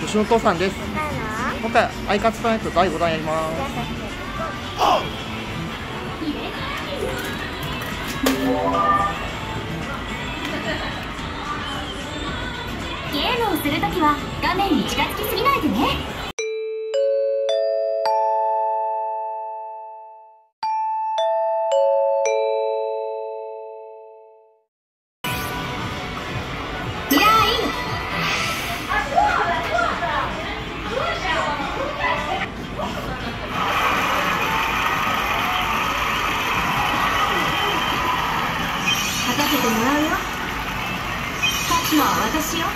吉野父さんです。今回アイカツネット第弾やります。ゲームをするときは画面に近づきすぎないでね。しよう。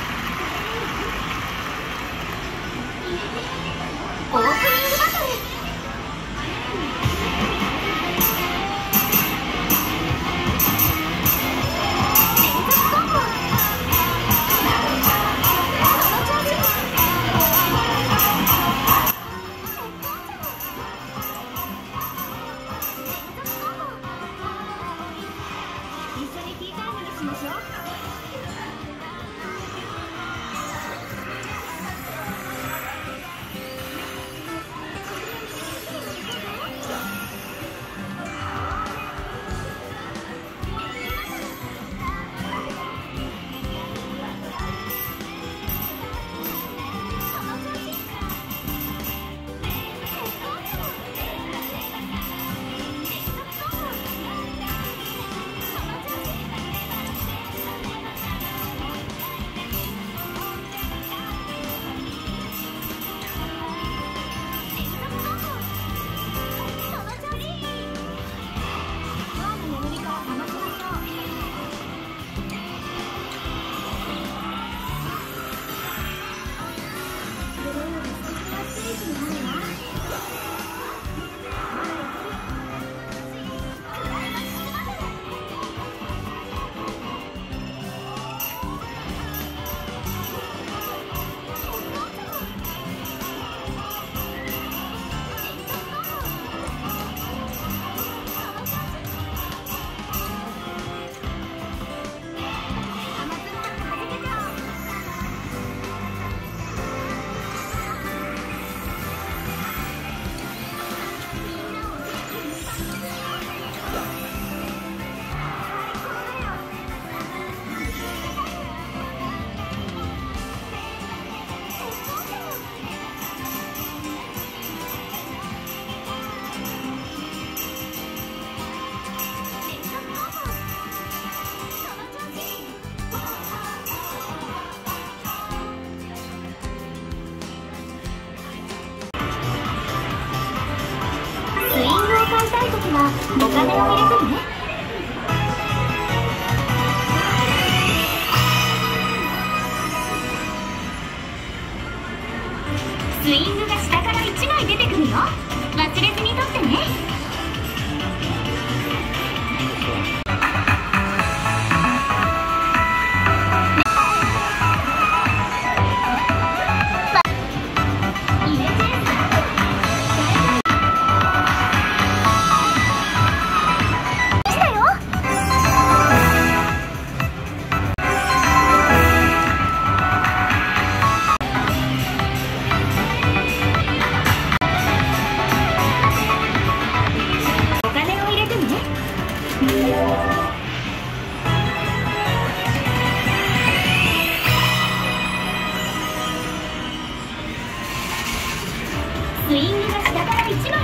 はお金を入れてね。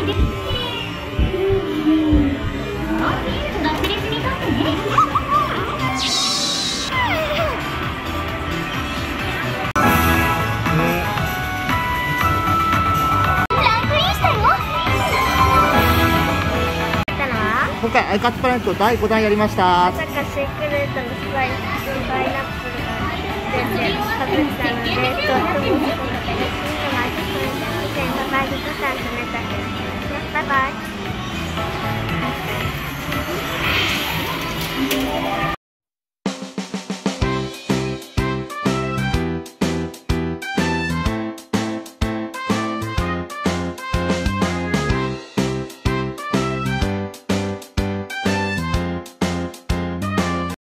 今回アイカツプラネット第5弾やりましたまさかシークレットのスパイパイナップルが全然外したのでとっても嬉しいです。バイバイ。拜拜。